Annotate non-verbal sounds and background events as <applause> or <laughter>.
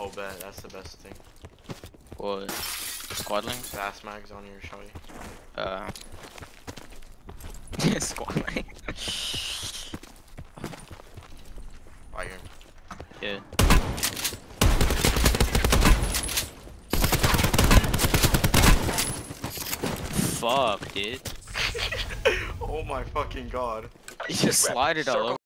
Oh, bet. That's the best thing. What? Squad link? Fast mags on your shotty. Uh. <laughs> squad link. Right here. Yeah. Fuck, dude. <laughs> oh my fucking god. <laughs> You just slide it all over.